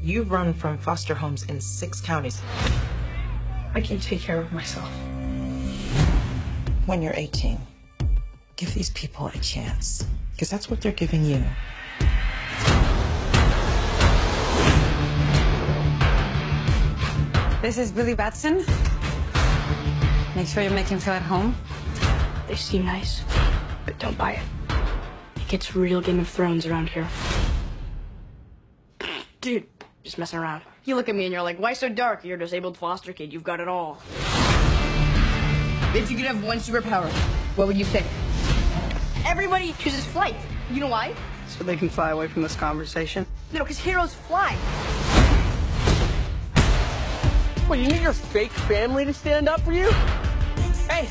You've run from foster homes in six counties. I can take care of myself. When you're 18, give these people a chance, because that's what they're giving you. This is Billy Batson. Make sure you make him feel at home. They seem nice, but don't buy it. It gets real Game of Thrones around here. Dude, just messing around. You look at me and you're like, why so dark? You're a disabled foster kid. You've got it all. If you could have one superpower, what would you pick? Everybody chooses flight. You know why? So they can fly away from this conversation? No, because heroes fly. What, you need your fake family to stand up for you? Hey!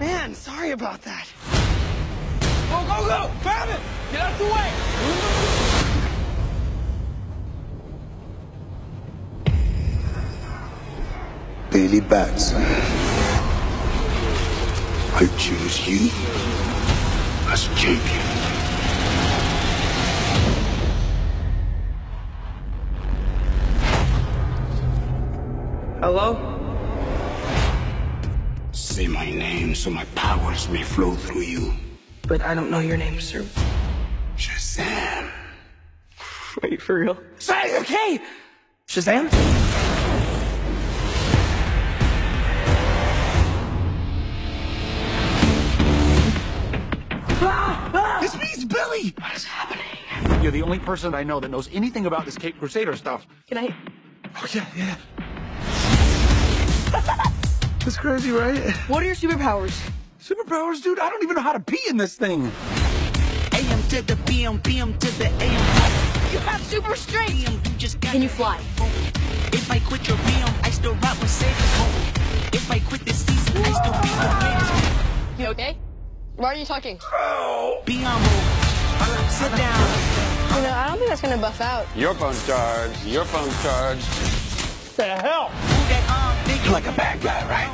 Man, sorry about that. Go, go, go! Grab it! Get out the way! Billy Batson. I choose you as champion. Hello? Say my name so my powers may flow through you. But I don't know your name, sir. Shazam. Wait, for real? Say, okay! Shazam? What is happening? You're the only person I know that knows anything about this Cape Crusader stuff. Can I... Oh, yeah, yeah. That's crazy, right? What are your superpowers? Superpowers, dude? I don't even know how to pee in this thing. AM to the PM, PM to the AM. You have super strength. PM, you just got Can you fly? If I quit your PM, I still rap with Save Home. If I quit this season, I still be the greatest. You okay? Why are you talking? Be on move. Sit down. You know, I don't think that's gonna buff out. Your phone's charged. Your phone's charged. What The hell? Move that arm, nigga. You're like a bad guy, right?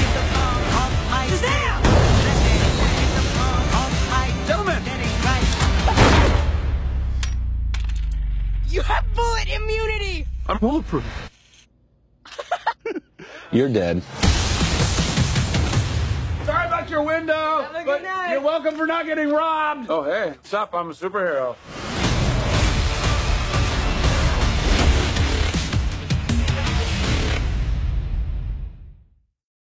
Get the arm off my Shazam! Get the arm off my Gentlemen. That ain't right. You have bullet immunity! I'm bulletproof. You're dead. Sorry about your window, Have a good but night. you're welcome for not getting robbed. Oh, hey, what's up? I'm a superhero.